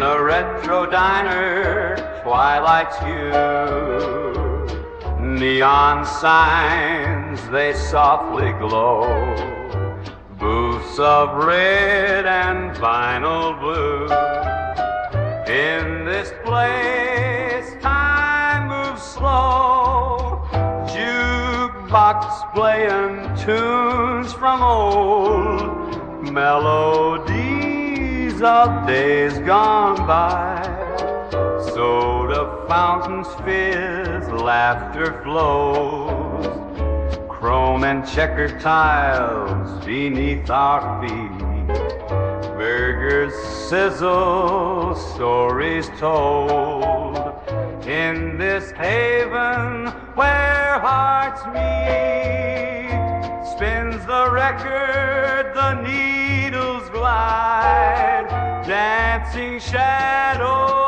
In a retro diner, twilight's hue. Neon signs, they softly glow. Booths of red and vinyl blue. In this place, time moves slow. Jukebox playing tunes from old melodies of days gone by. Soda fountains fizz, laughter flows. Chrome and checkered tiles beneath our feet. Burgers sizzle, stories told. In this haven where hearts meet, spins the record, the needles dancing shadows in the light.